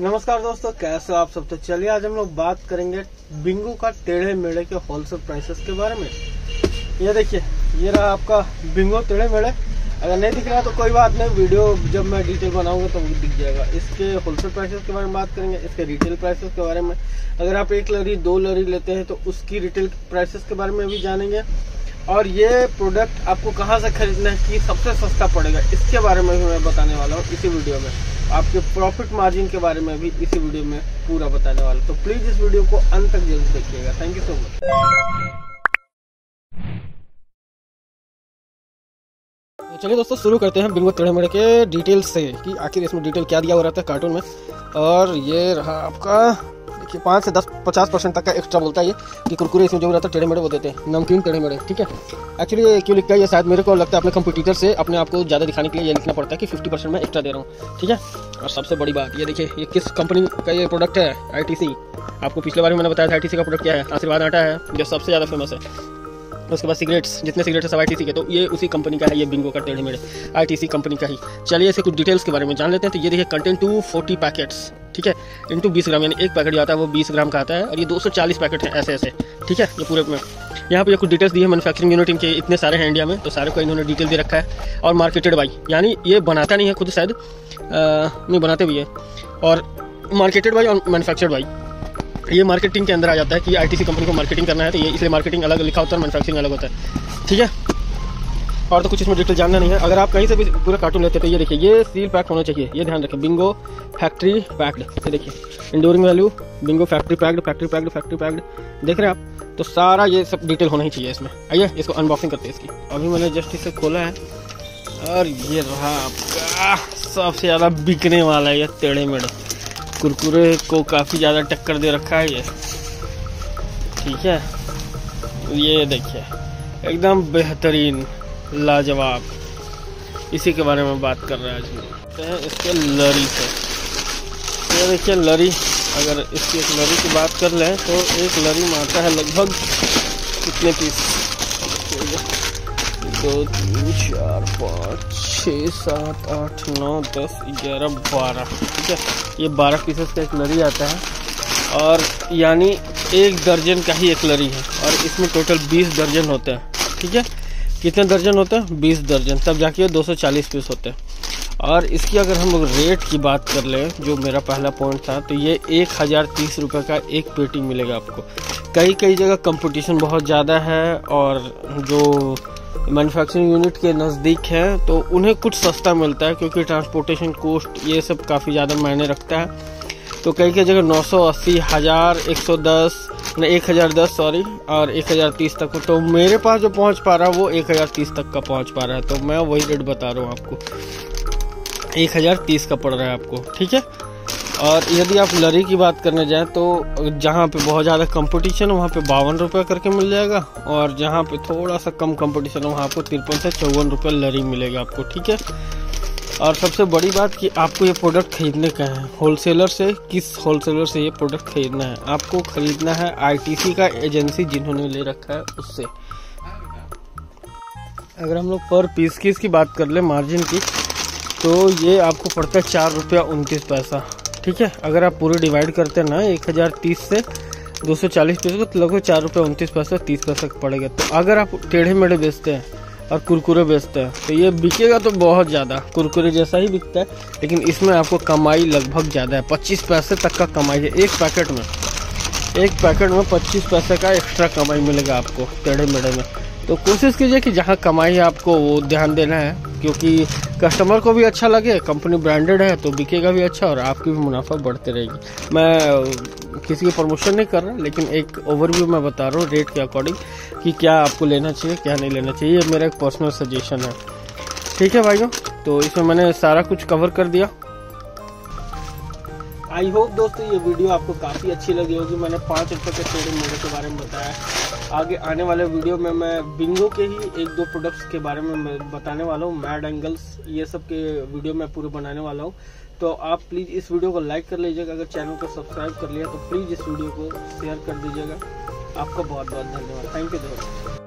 नमस्कार दोस्तों, कैसे हो आप सब? तो चलिए आज हम लोग बात करेंगे बिंगो का टेढ़े मेढ़े के होलसेल प्राइसेस के बारे में। ये देखिए, ये रहा आपका बिंगो टेढ़े मेढ़े। अगर नहीं दिख रहा तो कोई बात नहीं, वीडियो जब मैं डिटेल बनाऊँगा तो दिख जाएगा। इसके होलसेल प्राइसेस के बारे में बात करेंगे, इसके रिटेल प्राइसेस के बारे में। अगर आप एक लरी, दो लरी लेते हैं तो उसकी रिटेल प्राइसेस के बारे में भी जानेंगे। और ये प्रोडक्ट आपको कहाँ से खरीदना है, कि सबसे सस्ता पड़ेगा, इसके बारे में भी मैं बताने वाला हूँ इसी वीडियो में। आपके प्रॉफिट मार्जिन के बारे में भी इसी वीडियो में पूरा बताने वाला तो प्लीज़ इस वीडियो को अंत तक ज़रूर देखिएगा। थैंक यू सो मच चलिए दोस्तों, शुरू करते हैं बिल्कुल टेढ़े मेढ़े के डिटेल से कि आखिर इसमें डिटेल क्या दिया हुआ रहता है कार्टून में। और ये रहा आपका पाँच से दस, पचास परसेंट तक का एक्स्ट्रा बोलता है ये, कि कुरकुरे इसमें जो रहता है, टेढ़े मेढ़े वो देते हैं। नमकीन, टेढ़े मेढ़े, ठीक है? एक्चुअली ये क्यों लिखता है? ये शायद मेरे को लगता है अपने कंप्यूटर से अपने आपको ज़्यादा दिखाने के लिए ये लिखना पड़ता है कि फिफ्टी परसेंट मैं एक्स्ट्रा दे रहा हूँ, ठीक है? और सबसे बड़ी बात, ये देखिए, ये किस कंपनी का ये प्रोडक्ट है? आईटीसी आपको पिछले बार भी मैंने बताया था आईटीसी का प्रोडक्ट क्या है? आशीर्वाद आटा है, जो सबसे ज़्यादा फ़ेमस है। उसके बाद सिगरेट्स, जितने सिगरेट सब आई के तो ये उसी कंपनी का है, ये बिंगो का टेढ़े मेढ़े आई कंपनी का ही। चलिए इसके कुछ डिटेल्स के बारे में जान लेते हैं। तो ये देखिए कंटेंट टू फोर्टी पैकेट्स ठीक है? इंटू बीस ग्राम, यानी एक पैकेट जो आता है, वो बीस ग्राम का आता है, और ये दो सौ चालीस पैकेट है ऐसे ऐसे, ठीक है? ये पूरे में। यहाँ पे कुछ डिटेल्स दी है मैनुफैक्चरिंग यूनिट इनके, इतने सारे हैं इंडिया में तो सारे को इन्होंने डिटेल दे रखा है। और मार्केटेड बाई यानी ये बनाता नहीं है खुद शायद नहीं, बनाते भी है। और मार्केटेड बाई और मैनुफैक्चर्ड बाई ये मार्केटिंग के अंदर आ जाता है कि आईटीसी कंपनी को मार्केटिंग करना है तो ये इसलिए मार्केटिंग अलग लिखा होता है मैनुफैक्चरिंग अलग होता है। ठीक है? और तो कुछ इसमें डिटेल जानना नहीं है। अगर आप कहीं से भी पूरा कार्टून लेते तो ये देखिए, ये सील पैक होना चाहिए। ये ध्यान रखें बिंगो फैक्ट्री पैक्ड ये देखिए इंडोरिंग value Bingo factory packed factory packed factory packed देख रहे हैं आप? तो सारा ये सब डिटेल होना ही चाहिए इसमें। आइए, इसको अनबॉक्सिंग करते हैं इसकी। अभी मैंने जस्ट इसे खोला है। और ये रहा आपका सबसे ज़्यादा बिकने वाला है ये टेढ़े मेढ़े। कुरकुरे को काफ़ी ज़्यादा टक्कर दे रखा है ये। ठीक है? ये देखिए, एकदम बेहतरीन, लाजवाब। इसी के बारे में बात कर रहे हैं आज हैं इसके लरी से ये देखिए लरी अगर इसकी एक लरी की बात कर लें तो एक लरी में आता है लगभग कितने पीस? दो, तीन, चार, पाँच छः, सात, आठ, नौ, दस, ग्यारह, बारह, ठीक है? ये बारह पीसेस का एक लरी आता है। और यानी एक दर्जन का ही एक लरी है। और इसमें टोटल बीस दर्जन होते हैं, ठीक है? कितने दर्जन होते हैं? बीस दर्जन। तब जाके दो सौ चालीस पीस होते हैं। और इसकी अगर हम रेट की बात कर लें, जो मेरा पहला पॉइंट था तो ये एक हज़ार तीस रुपये का एक पेटी मिलेगा आपको। कई कई जगह कंपटीशन बहुत ज़्यादा है, और जो मैन्युफैक्चरिंग यूनिट के नज़दीक है तो उन्हें कुछ सस्ता मिलता है, क्योंकि ट्रांसपोर्टेशन कॉस्ट ये सब काफ़ी ज़्यादा मायने रखता है। तो कई कई जगह नौ सौ अस्सी, हज़ार एक सौ दस एक हज़ार दस सॉरी और एक हज़ार तीस तक तो मेरे पास जो पहुँच पा रहा है, वो एक हज़ार तीस तक का पहुँच पा रहा है। तो मैं वही रेट बता रहा हूँ आपको। एक हज़ार तीस का पड़ रहा है आपको, ठीक है? और यदि आप लरी की बात करने जाएँ तो जहाँ पे बहुत ज़्यादा कंपटीशन है, वहाँ पे बावन रुपये करके मिल जाएगा। और जहाँ पे थोड़ा सा कम कंपटीशन है, वहाँ आपको तिरपन से चौवन रुपये लरी मिलेगा आपको, ठीक है? और सबसे बड़ी बात कि आपको ये प्रोडक्ट खरीदने का है। होलसेलर से, किस होलसेलर से ये प्रोडक्ट खरीदना है? आपको खरीदना है आईटीसी का एजेंसी जिन्होंने ले रखा है उससे। अगर हम लोग पर पीस की इसकी बात कर ले मार्जिन की तो ये आपको पड़ता है चार रुपया उनतीस पैसा। ठीक है, अगर आप पूरे डिवाइड करते हैं ना, एक हज़ार तीस से दो सौ चालीस पैसे तो लगभग चार रुपये उनतीस पैसे, तीस पैसे पड़ेगा। तो अगर आप टेढ़े मेढ़े बेचते हैं और कुरकुरे बेचते हैं तो ये बिकेगा तो बहुत ज़्यादा। कुरकुरे जैसा ही बिकता है, लेकिन इसमें आपको कमाई लगभग ज़्यादा है। पच्चीस पैसे तक का कमाई है, एक पैकेट में। एक पैकेट में पच्चीस पैसे का एक्स्ट्रा कमाई मिलेगा आपको टेढ़े मेढ़े में। तो कोशिश कीजिए कि जहाँ कमाई है आपको, वो ध्यान देना है। क्योंकि कस्टमर को भी अच्छा लगे कंपनी ब्रांडेड है तो बिकेगा भी अच्छा और आपकी भी मुनाफा बढ़ते रहेगी। मैं किसी की प्रमोशन नहीं कर रहा, लेकिन एक ओवरव्यू मैं बता रहा हूँ रेट के अकॉर्डिंग कि क्या आपको लेना चाहिए, क्या नहीं लेना चाहिए, ये मेरा एक पर्सनल सजेशन है। ठीक है भाइयों तो इसमें मैंने सारा कुछ कवर कर दिया। आई होप दोस्तों ये वीडियो आपको काफ़ी अच्छी लगी होगी। मैंने पाँच रुपये के ट्रेडिंग मोडल के बारे में बताया। आगे आने वाले वीडियो में मैं बिंगो के ही एक दो प्रोडक्ट्स के बारे में मैं बताने वाला हूँ। मैड एंगल्स ये सब के वीडियो मैं पूरे बनाने वाला हूँ। तो आप प्लीज़ इस वीडियो को लाइक कर लीजिएगा। अगर चैनल को सब्सक्राइब कर लिया तो प्लीज़ इस वीडियो को शेयर कर दीजिएगा। आपका बहुत बहुत धन्यवाद। थैंक यू दोस्तों।